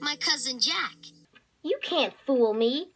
My cousin Jack. You can't fool me.